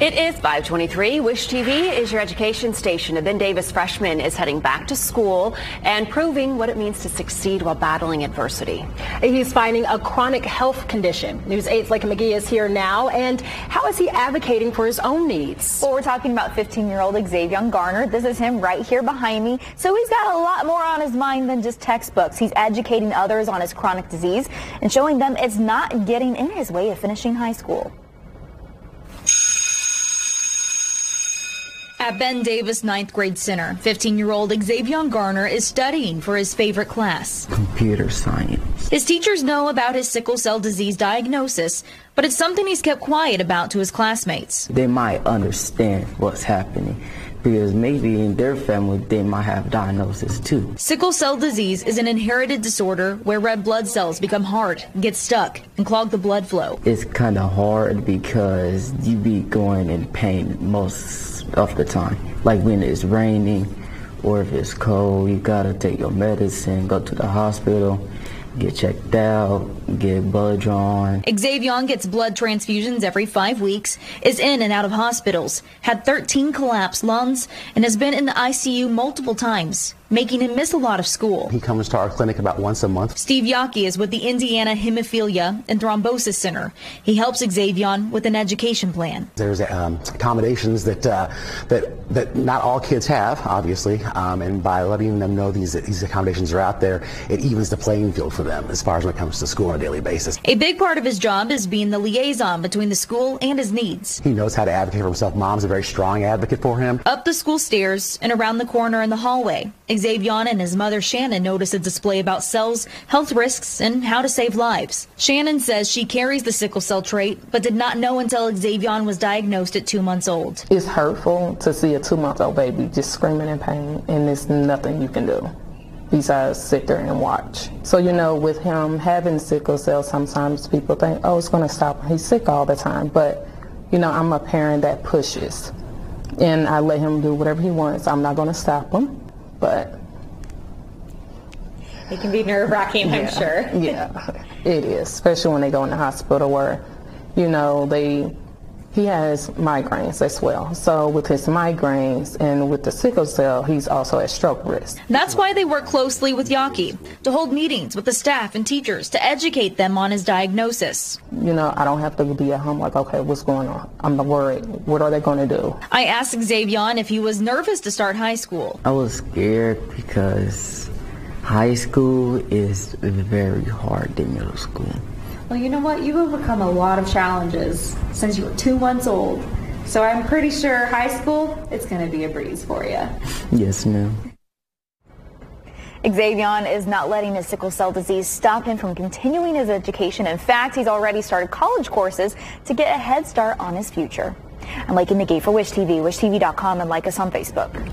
It is 523. Wish TV is your education station. A Ben Davis freshman is heading back to school and proving what it means to succeed while battling adversity. He's fighting a chronic health condition. News 8's Lakin McGee is here now. And how is he advocating for his own needs? Well, we're talking about 15-year-old Xavier Garner. This is him right here behind me. So he's got a lot more on his mind than just textbooks. He's educating others on his chronic disease and showing them it's not getting in his way of finishing high school. At Ben Davis Ninth Grade Center, 15-year-old Xavier Garner is studying for his favorite class. Computer science. His teachers know about his sickle cell disease diagnosis, but it's something he's kept quiet about to his classmates. They might understand what's happening because maybe in their family they might have diagnosis too. Sickle cell disease is an inherited disorder where red blood cells become hard, get stuck, and clog the blood flow. It's kind of hard because you be going in pain most of the time. Like when it's raining or if it's cold, you gotta take your medicine, go to the hospital get checked out, get blood drawn. Xavier gets blood transfusions every five weeks, is in and out of hospitals, had 13 collapsed lungs, and has been in the ICU multiple times making him miss a lot of school. He comes to our clinic about once a month. Steve Yockey is with the Indiana Hemophilia and Thrombosis Center. He helps Xavier with an education plan. There's um, accommodations that uh, that that not all kids have, obviously, um, and by letting them know these these accommodations are out there, it evens the playing field for them as far as when it comes to school on a daily basis. A big part of his job is being the liaison between the school and his needs. He knows how to advocate for himself. Mom's a very strong advocate for him. Up the school stairs and around the corner in the hallway. Xavier and his mother Shannon noticed a display about cells, health risks, and how to save lives. Shannon says she carries the sickle cell trait, but did not know until Xavier was diagnosed at two months old. It's hurtful to see a two-month-old baby just screaming in pain, and there's nothing you can do besides sit there and watch. So, you know, with him having sickle cell, sometimes people think, oh, it's going to stop. He's sick all the time. But, you know, I'm a parent that pushes. And I let him do whatever he wants. I'm not going to stop him. But it can be nerve wracking, yeah, I'm sure. yeah, it is, especially when they go in the hospital where, you know, they he has migraines as well. So with his migraines and with the sickle cell, he's also at stroke risk. That's why they work closely with Yockey to hold meetings with the staff and teachers to educate them on his diagnosis. You know, I don't have to be at home like, okay, what's going on? I'm worried. What are they going to do? I asked Xavier if he was nervous to start high school. I was scared because high school is very hard than middle school. Well, you know what? You've overcome a lot of challenges since you were two months old. So I'm pretty sure high school, it's going to be a breeze for you. Yes, ma'am. Xavier is not letting his sickle cell disease stop him from continuing his education. In fact, he's already started college courses to get a head start on his future. I'm Lakin McGee for Wish TV, wishtv.com, and like us on Facebook.